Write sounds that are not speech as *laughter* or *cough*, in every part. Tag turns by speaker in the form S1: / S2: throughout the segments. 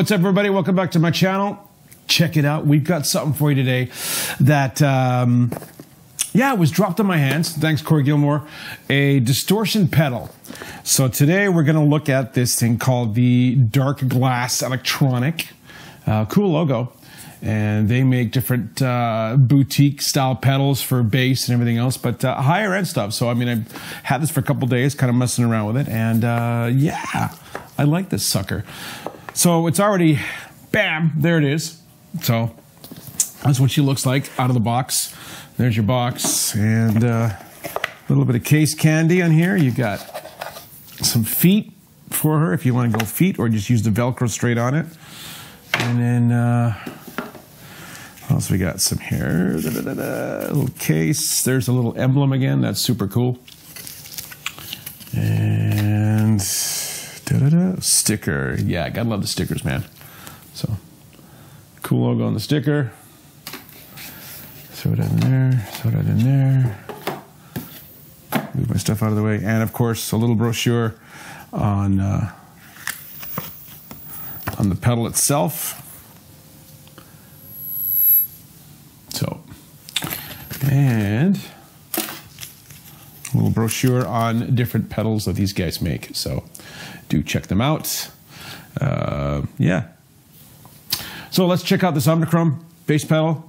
S1: what's up, everybody? Welcome back to my channel. Check it out. We've got something for you today that, um, yeah, it was dropped on my hands. Thanks, Corey Gilmore. A distortion pedal. So today we're going to look at this thing called the Darkglass Electronic. Uh, cool logo. And they make different uh, boutique style pedals for bass and everything else, but uh, higher end stuff. So, I mean, I've had this for a couple days, kind of messing around with it. And uh, yeah, I like this sucker. So it's already, bam, there it is. So that's what she looks like out of the box. There's your box and uh, a little bit of case candy on here. You got some feet for her if you want to go feet or just use the Velcro straight on it. And then, uh, what else we got? Some here, da, da, da, little case. There's a little emblem again. That's super cool. And Da-da-da. Sticker. Yeah, gotta love the stickers, man. So, cool logo on the sticker. Throw it in there. Throw it in there. Move my stuff out of the way. And, of course, a little brochure on, uh, on the pedal itself. So, and a little brochure on different pedals that these guys make. So, do check them out. Uh, yeah. So let's check out this Omicron bass pedal.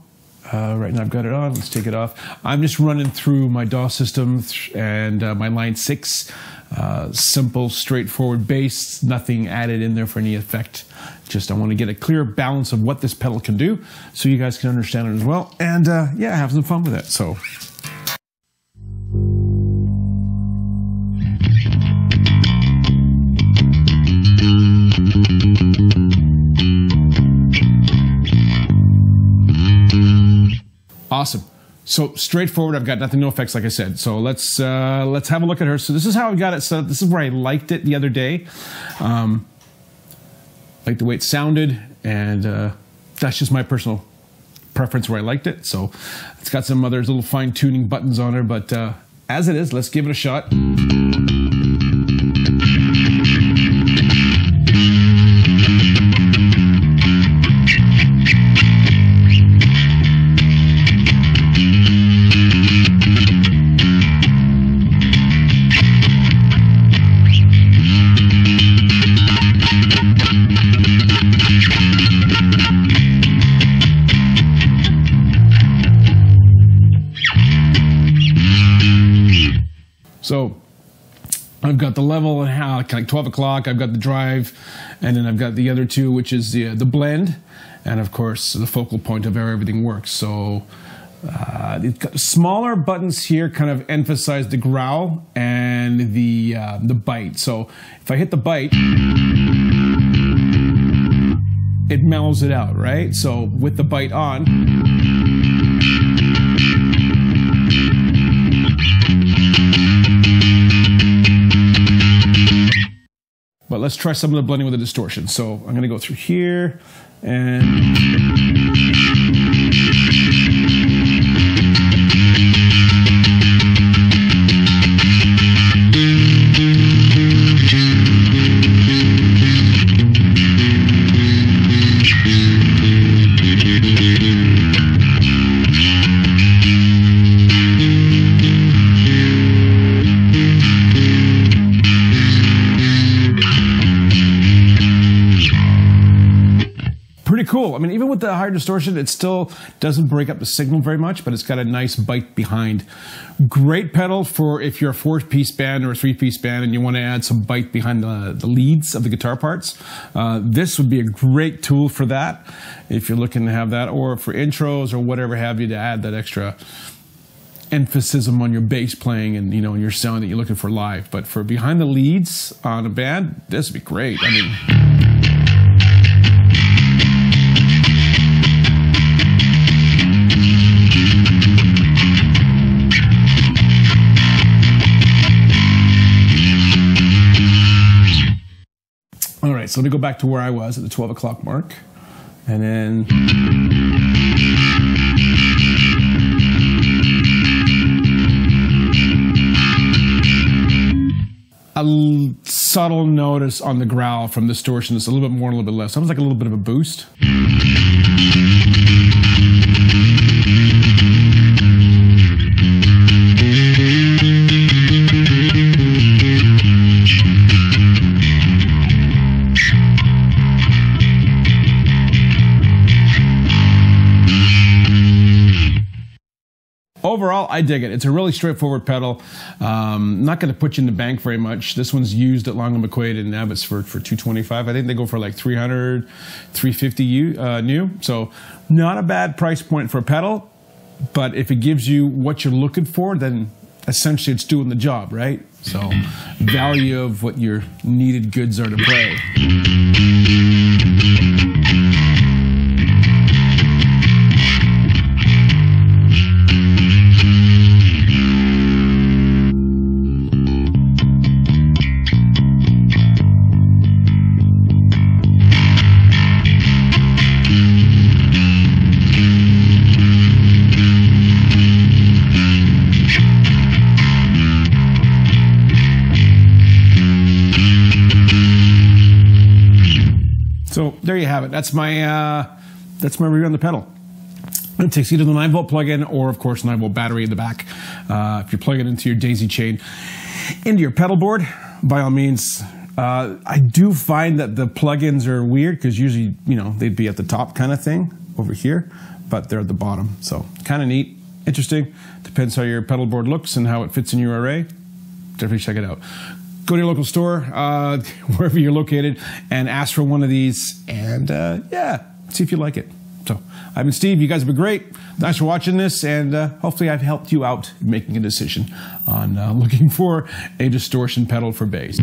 S1: Uh, right now I've got it on. Let's take it off. I'm just running through my DAW system and uh, my Line 6. Uh, simple, straightforward bass, nothing added in there for any effect. Just I want to get a clear balance of what this pedal can do so you guys can understand it as well. And uh, yeah, have some fun with it. So Awesome. So straightforward. I've got nothing, no effects, like I said. So let's uh, let's have a look at her. So this is how I got it set up. This is where I liked it the other day. Um, like the way it sounded, and uh, that's just my personal preference where I liked it. So it's got some other little fine tuning buttons on her, but uh, as it is, let's give it a shot. So I've got the level and how like 12 o'clock. I've got the drive, and then I've got the other two, which is the the blend, and of course the focal point of how everything works. So. Uh, smaller buttons here kind of emphasize the growl and the uh, the bite. So if I hit the bite, it mellows it out, right? So with the bite on, let's try some of the blending with the distortion. So I'm going to go through here and. I mean, even with the higher distortion, it still doesn't break up the signal very much, but it's got a nice bite behind. Great pedal for if you're a four piece band or a three piece band and you want to add some bite behind the, the leads of the guitar parts. Uh, this would be a great tool for that if you're looking to have that, or for intros or whatever have you to add that extra emphasis on your bass playing and you know your sound that you're looking for live. But for behind the leads on a band, this would be great. I mean. So let me go back to where I was at the 12 o'clock mark. And then. A subtle notice on the growl from distortion. It's a little bit more, and a little bit less. Sounds like a little bit of a boost. Overall, I dig it. It's a really straightforward pedal. Um, not going to put you in the bank very much. This one's used at Long & McQuaid and Abbotsford for, for 225 I think they go for like 300 350 uh, new. So not a bad price point for a pedal. But if it gives you what you're looking for, then essentially it's doing the job, right? So value of what your needed goods are to play. There you have it. That's my uh, that's my review on the pedal. It takes either the 9 volt plug-in or, of course, 9 volt battery in the back. Uh, if you plug it into your daisy chain, into your pedal board, by all means. Uh, I do find that the plugins are weird because usually, you know, they'd be at the top kind of thing over here, but they're at the bottom. So kind of neat, interesting. Depends how your pedal board looks and how it fits in your array. Definitely check it out go to your local store, uh, *laughs* wherever you're located, and ask for one of these. And uh, yeah, see if you like it. So I've been Steve. You guys have been great. Thanks for watching this, and uh, hopefully I've helped you out making a decision on uh, *laughs* looking for a distortion pedal for bass.